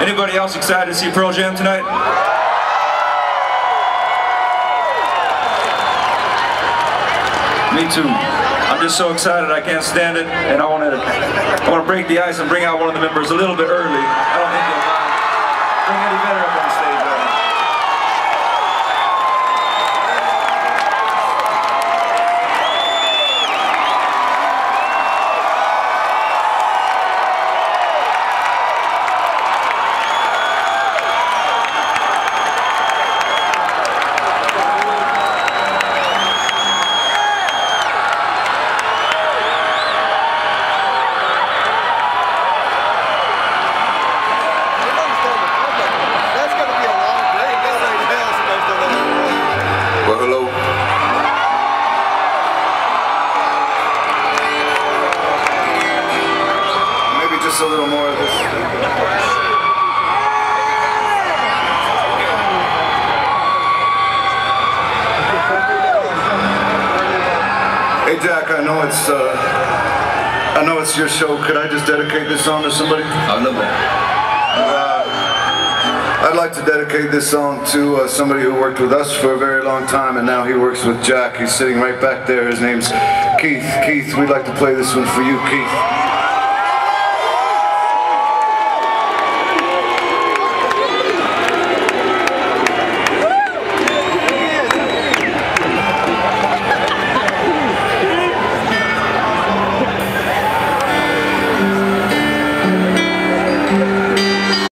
Anybody else excited to see Pearl Jam tonight? Me too. I'm just so excited I can't stand it, and I want to I want to break the ice and bring out one of the members a little bit early. I don't think they'll. Bring Eddie Vedder up on stage. Just a little more of this. Hey Jack, I know it's uh, I know it's your show. Could I just dedicate this song to somebody? I love that. I'd like to dedicate this song to uh, somebody who worked with us for a very long time and now he works with Jack. He's sitting right back there. His name's Keith. Keith, we'd like to play this one for you, Keith.